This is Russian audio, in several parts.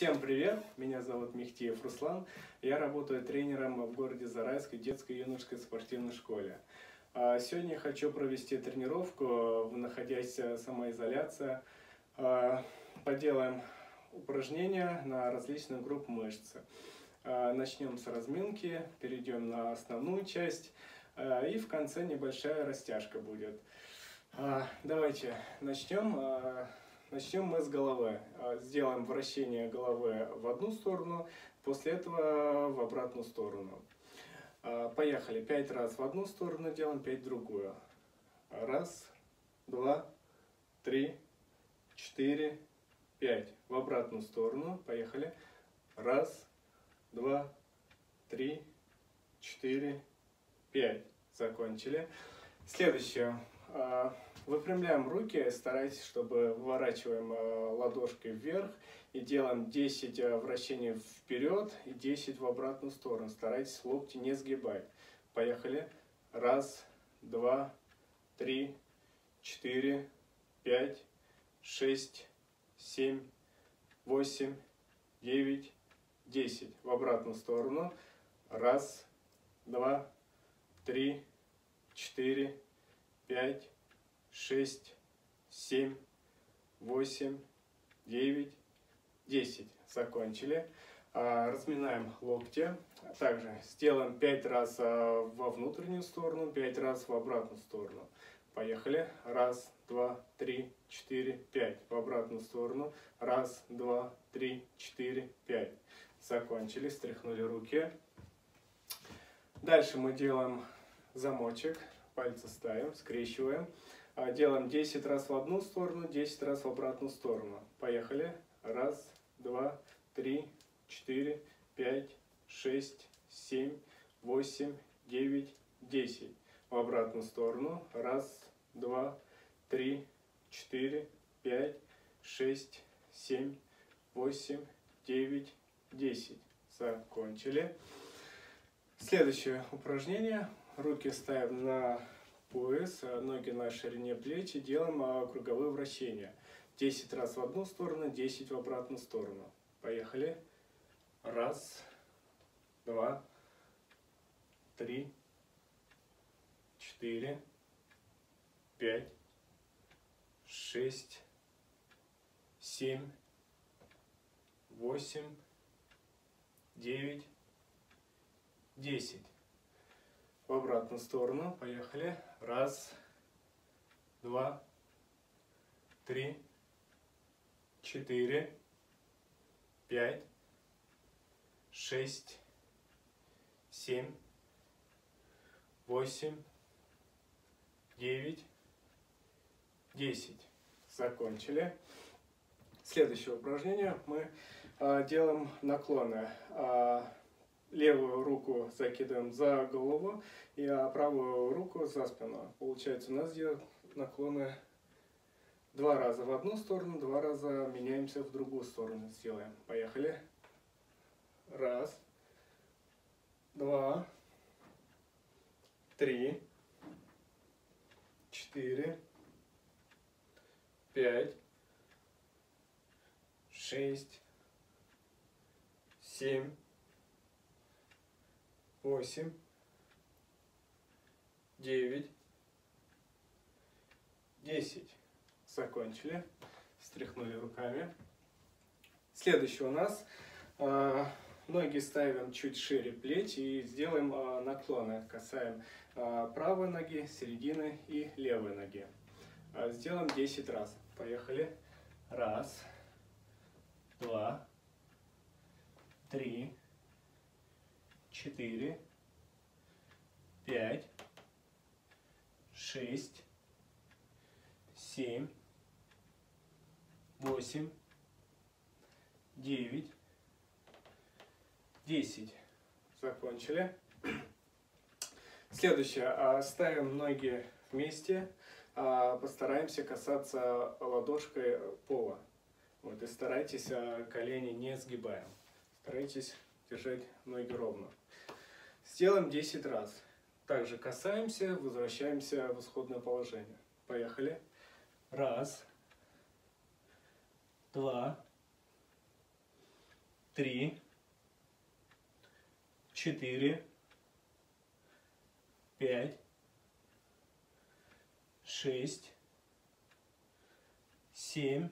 Всем привет! Меня зовут Мехтиев Руслан. Я работаю тренером в городе Зарайск в детской и юношеской спортивной школе. А, сегодня хочу провести тренировку, находясь в самоизоляции. А, поделаем упражнения на различные группы мышц. А, начнем с разминки, перейдем на основную часть и в конце небольшая растяжка будет. Давайте начнем. Начнем мы с головы. А, сделаем вращение головы в одну сторону, после этого в обратную сторону. А, поехали. Пять раз в одну сторону делаем, пять в другую. Раз, два, три, четыре, пять. В обратную сторону. Поехали. Раз, два, три, четыре, пять. Закончили. Следующее. Выпрямляем руки, старайтесь, чтобы выворачиваем а, ладошкой вверх и делаем 10 а, вращений вперед и 10 в обратную сторону. Старайтесь локти не сгибать. Поехали. Раз, два, три, четыре, пять, шесть, семь, восемь, девять, десять. В обратную сторону. Раз, два, три, четыре, пять, шесть, семь, восемь, девять, десять. Закончили. А, разминаем локти. Также сделаем пять раз а, во внутреннюю сторону, пять раз в обратную сторону. Поехали. Раз, два, три, четыре, пять. В обратную сторону. Раз, два, три, четыре, пять. Закончили. Стряхнули руки. Дальше мы делаем замочек пальцы ставим, скрещиваем. А, делаем 10 раз в одну сторону, 10 раз в обратную сторону. Поехали. Раз, два, три, четыре, пять, шесть, семь, восемь, девять, десять. В обратную сторону. Раз, два, три, четыре, пять, шесть, семь, восемь, девять, десять. Закончили. Следующее упражнение Руки ставим на пояс, а ноги на ширине плеч и делаем круговые вращения. 10 раз в одну сторону, 10 в обратную сторону. Поехали. Раз, два, три, четыре, пять, шесть, семь, восемь, девять, десять в обратную сторону. Поехали. Раз, два, три, четыре, пять, шесть, семь, восемь, девять, десять. Закончили. Следующее упражнение мы а, делаем наклоны. Левую закидываем за голову, и а правую руку за спину. Получается у нас делают наклоны два раза в одну сторону, два раза меняемся в другую сторону. Сделаем. Поехали. Раз, два, три, четыре, пять, шесть, семь, восемь, девять, десять. Закончили. Стряхнули руками. Следующее у нас э, ноги ставим чуть шире плеч и сделаем э, наклоны. Касаем э, правой ноги, середины и левой ноги. Сделаем 10 раз. Поехали. Раз, два, три, четыре, пять, шесть, семь, восемь, девять, десять. Закончили. Следующее. А, ставим ноги вместе. А, постараемся касаться ладошкой пола. Вот, и старайтесь а, колени не сгибаем. Старайтесь держать ноги ровно. Сделаем 10 раз. Также касаемся, возвращаемся в исходное положение. Поехали. Раз. Два. три, четыре, пять, шесть, семь,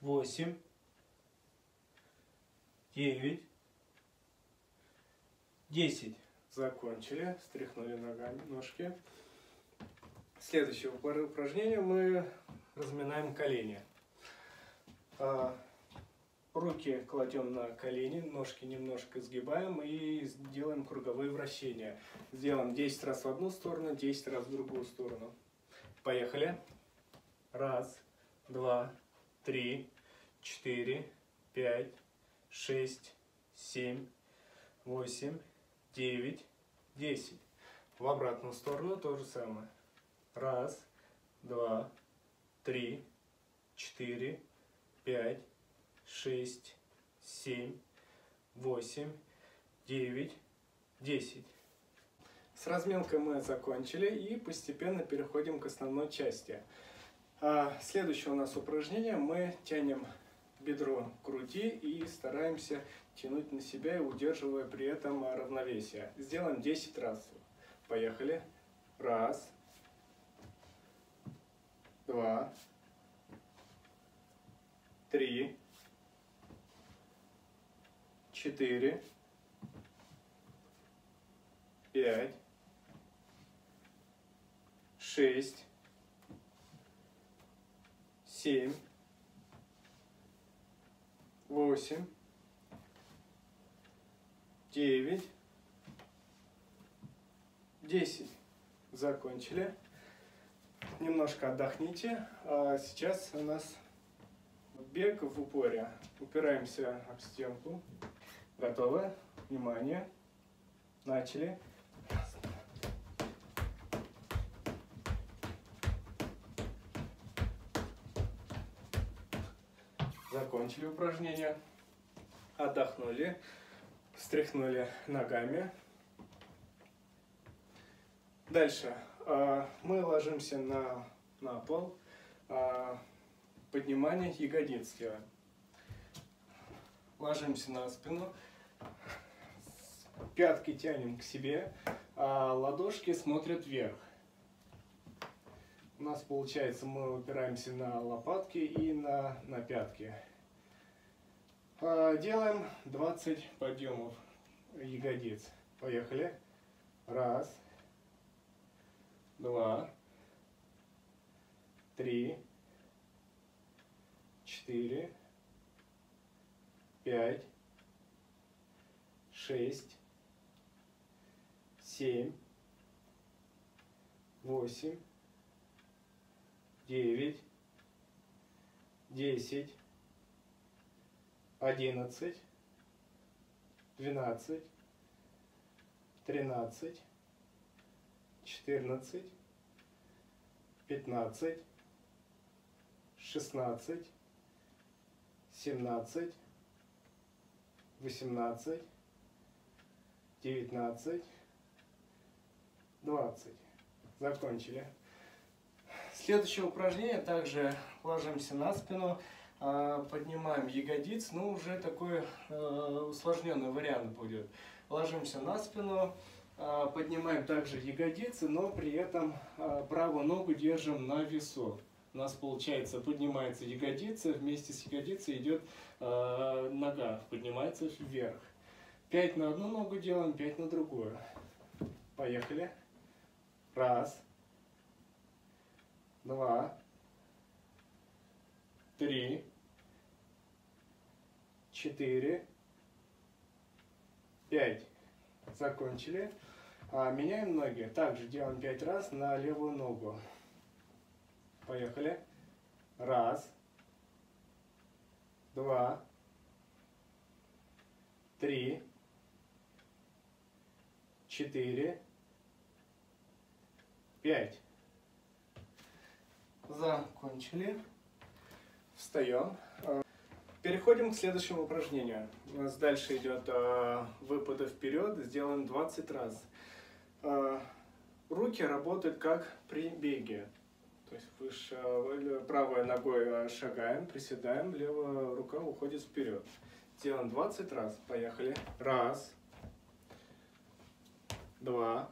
восемь, девять, десять. Закончили, стряхнули ногами, ножки. Следующее упражнение мы разминаем колени. А, руки кладем на колени, ножки немножко сгибаем и делаем круговые вращения. Сделаем 10 раз в одну сторону, 10 раз в другую сторону. Поехали. Раз, два, три, четыре, пять, шесть, семь, восемь, девять, десять. В обратную сторону то же самое. Раз, два, три, четыре, пять, шесть, семь, восемь, девять, десять. С разминкой мы закончили и постепенно переходим к основной части. А, следующее у нас упражнение. Мы тянем бедро к груди и стараемся тянуть на себя и удерживая при этом равновесие. Сделаем 10 раз. Поехали. Раз. Два. Три. Четыре. Пять. Шесть. Семь. Восемь девять, десять. Закончили. Немножко отдохните. А сейчас у нас бег в упоре. Упираемся об стенку. Готовы? Внимание. Начали. Закончили упражнение. Отдохнули встряхнули ногами. Дальше а, мы ложимся на, на пол, а, поднимание ягодиц делаем. Ложимся на спину, пятки тянем к себе, а ладошки смотрят вверх. У нас получается мы упираемся на лопатки и на, на пятки. Делаем 20 подъемов ягодиц. Поехали. Раз, два, три, четыре, пять, шесть, семь, восемь, девять, десять, одиннадцать, двенадцать, тринадцать, четырнадцать, пятнадцать, шестнадцать, семнадцать, восемнадцать, девятнадцать, двадцать. Закончили. Следующее упражнение также ложимся на спину. А, поднимаем ягодиц, но уже такой э, усложненный вариант будет. Ложимся на спину, а, поднимаем также ягодицы, но при этом а, правую ногу держим на весу. У нас получается поднимается ягодица, вместе с ягодицей идет нога, поднимается вверх. Пять на одну ногу делаем, пять на другую. Поехали. Раз. Два три, четыре, пять. Закончили. А, меняем ноги. Также делаем пять раз на левую ногу. Поехали. Раз, два, три, четыре, пять. Закончили. Встаем. Переходим к следующему упражнению. У нас дальше идет э, выпады вперед. Сделаем 20 раз. Э, руки работают как при беге. То есть выше, правой ногой шагаем, приседаем, левая рука уходит вперед. Делаем 20 раз. Поехали. Раз. Два.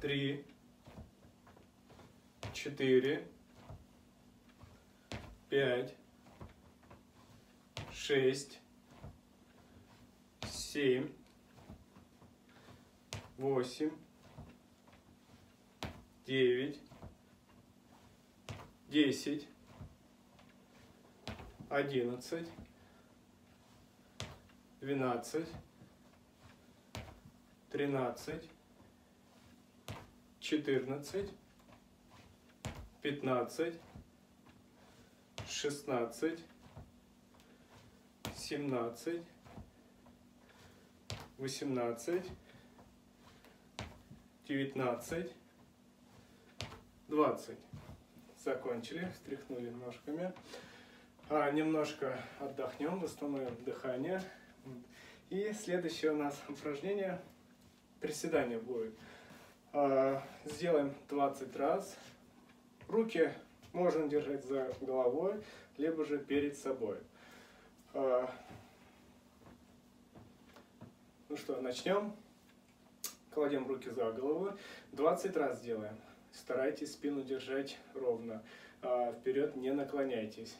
Три. Четыре. Пять. Шесть. Семь. Восемь. Девять. Десять. Одиннадцать двенадцать, тринадцать, четырнадцать, пятнадцать, шестнадцать, семнадцать, восемнадцать, девятнадцать, двадцать. Закончили, встряхнули ножками. А, немножко отдохнем, восстановим дыхание. И следующее у нас упражнение, приседание будет. А, сделаем 20 раз. Руки можно держать за головой, либо же перед собой. А, ну что, начнем. Кладем руки за голову. 20 раз делаем. Старайтесь спину держать ровно. А, вперед не наклоняйтесь.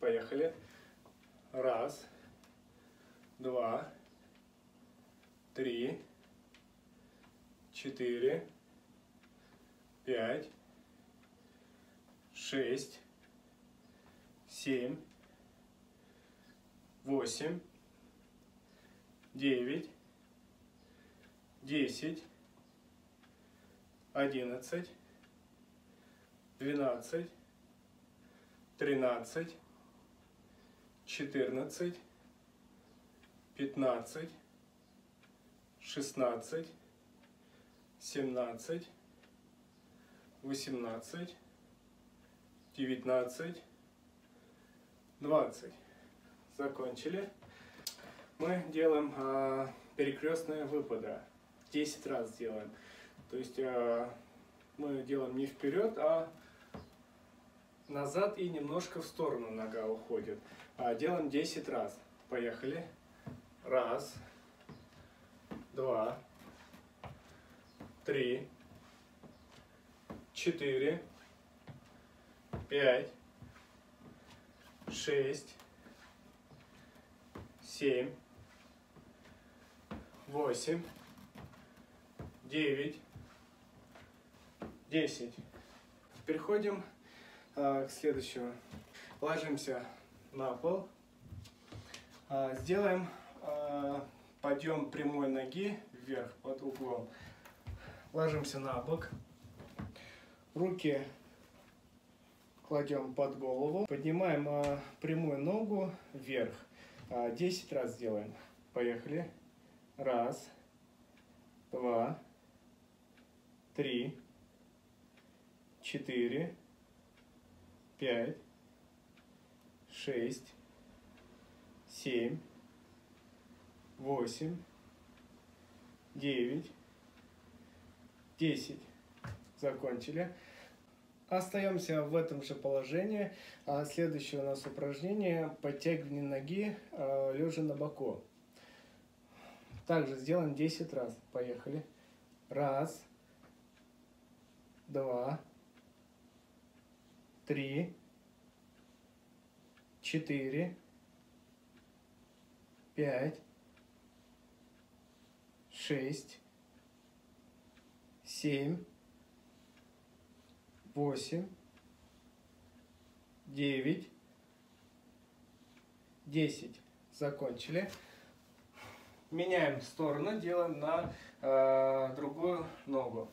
Поехали. Раз два, три, четыре, пять, шесть, семь, восемь, девять, десять, одиннадцать, двенадцать, тринадцать, четырнадцать, пятнадцать, шестнадцать, семнадцать, восемнадцать, девятнадцать, двадцать. Закончили. Мы делаем э, перекрестные выпады. 10 раз делаем. То есть э, мы делаем не вперед, а назад и немножко в сторону нога уходит. А делаем 10 раз. Поехали. Раз, два, три, четыре, пять, шесть, семь, восемь, девять, десять. Переходим э, к следующему. Ложимся на пол. Э, сделаем Э, подъем прямой ноги вверх под углом. Ложимся на бок. Руки кладем под голову. Поднимаем э, прямую ногу вверх. 10 э, раз делаем. Поехали. Раз, два, три, четыре, пять, шесть, семь, восемь, девять, десять. Закончили. Остаемся в этом же положении. А следующее у нас упражнение подтягивание ноги а, лежа на боку. Также сделаем 10 раз. Поехали. Раз, два, три, четыре, пять, шесть, семь, восемь, девять, десять. Закончили. Меняем сторону, делаем на э, другую ногу.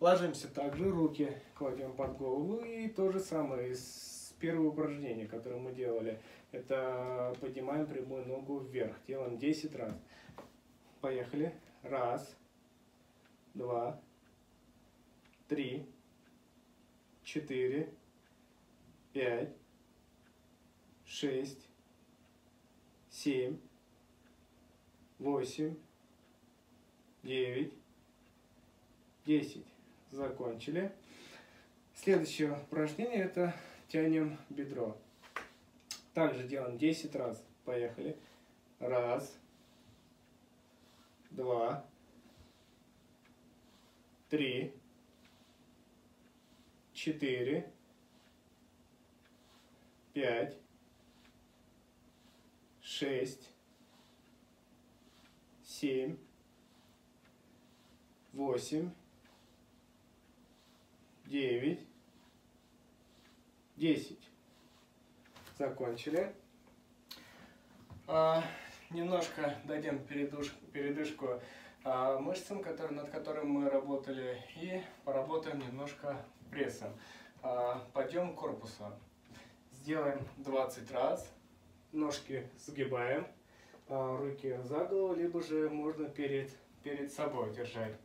Ложимся также, руки кладем под голову и то же самое из первого упражнения, которое мы делали. Это поднимаем прямую ногу вверх. Делаем 10 раз. Поехали. Раз, два, три, четыре, пять, шесть, семь, восемь, девять, десять. Закончили. Следующее упражнение это тянем бедро. Также делаем 10 раз. Поехали. Раз. Два. Три. Четыре. Пять. Шесть. Семь. Восемь. Девять. Десять. Закончили. А, немножко дадим передуш, передышку а, мышцам, которые, над которыми мы работали, и поработаем немножко прессом. А, подъем корпуса. Сделаем 20 раз. Ножки сгибаем, а, руки за голову, либо же можно перед, перед собой держать.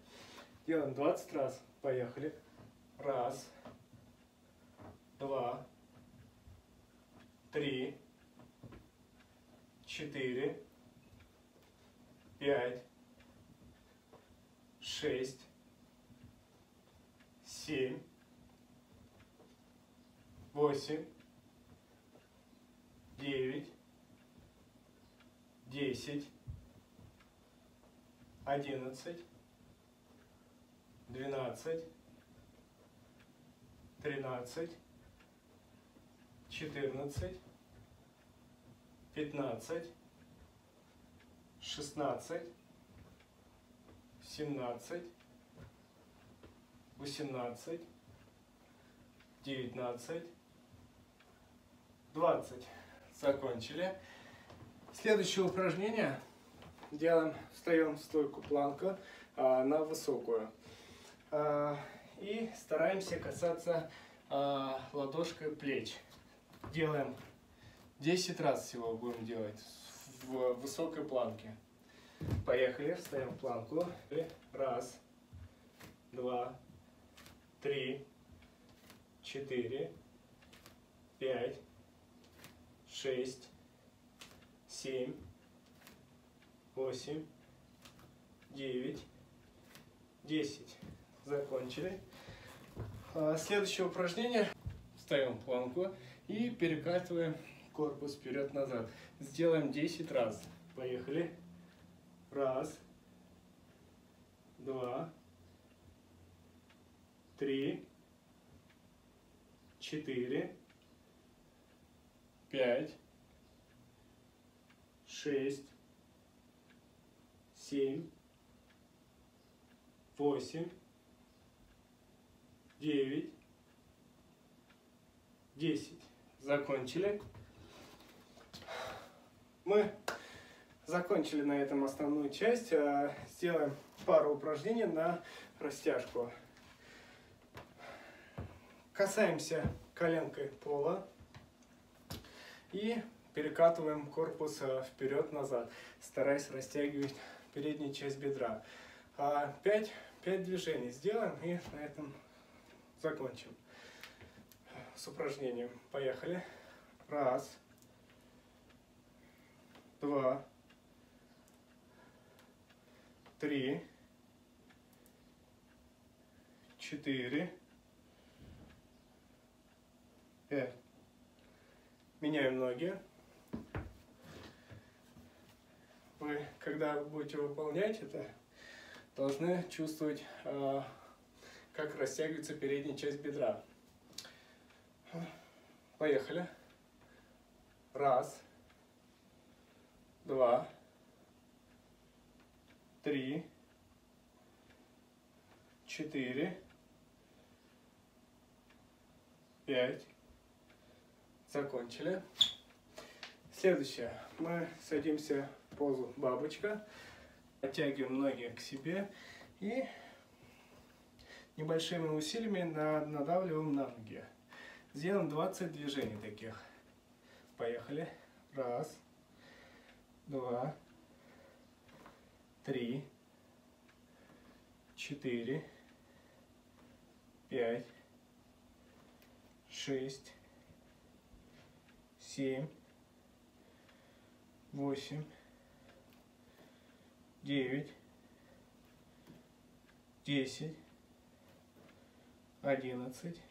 Делаем 20 раз. Поехали. Раз, два, три, четыре, пять, шесть, семь, восемь, девять, десять, одиннадцать, двенадцать, тринадцать, четырнадцать, пятнадцать, шестнадцать, семнадцать, восемнадцать, девятнадцать, двадцать. Закончили. Следующее упражнение. Делаем, встаем в стойку планка а, на высокую. А, и стараемся касаться а, ладошкой плеч. Делаем 10 раз всего будем делать в высокой планке. Поехали, встаем в планку. Раз, два, три, четыре, пять, шесть, семь, восемь, девять, десять. Закончили. А, следующее упражнение. В планку и перекатываем корпус вперед-назад. Сделаем 10 раз. Поехали. Раз. Два. Три. Четыре. Пять. Шесть. Семь. Восемь. Девять. Десять. Закончили. Мы закончили на этом основную часть. А, сделаем пару упражнений на растяжку. Касаемся коленкой пола и перекатываем корпус а, вперед-назад, стараясь растягивать переднюю часть бедра. 5, а, 5 движений сделаем и на этом закончим с упражнением. Поехали. Раз два, три, четыре, пять. Меняем ноги. Вы, когда будете выполнять это, должны чувствовать, а, как растягивается передняя часть бедра. Поехали. Раз два, три, четыре, пять. Закончили. Следующее. Мы садимся в позу бабочка. Оттягиваем ноги к себе и небольшими усилиями надавливаем на ноги. Сделаем 20 движений таких. Поехали. Раз два, три, четыре, пять, шесть, семь, восемь, девять, десять, одиннадцать,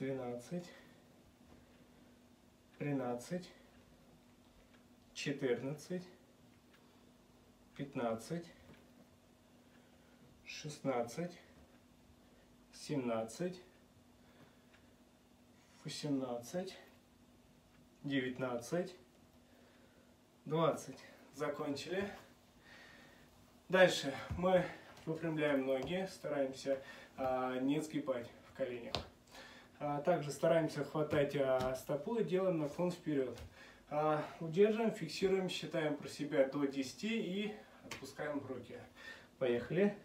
двенадцать, тринадцать, четырнадцать, пятнадцать, шестнадцать, семнадцать, восемнадцать, девятнадцать, двадцать. Закончили. Дальше мы выпрямляем ноги, стараемся а, не сгибать в коленях. А, также стараемся хватать а, стопу и делаем наклон вперед. А, удерживаем, фиксируем, считаем про себя до 10 и отпускаем руки. Поехали.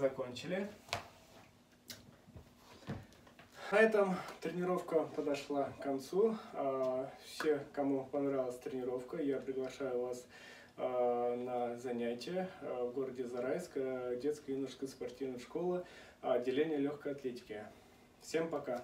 Закончили. На этом тренировка подошла к концу. А, все, кому понравилась тренировка, я приглашаю вас а, на занятия а, в городе Зарайск, детская юношеская спортивная школа, отделение легкой атлетики. Всем пока!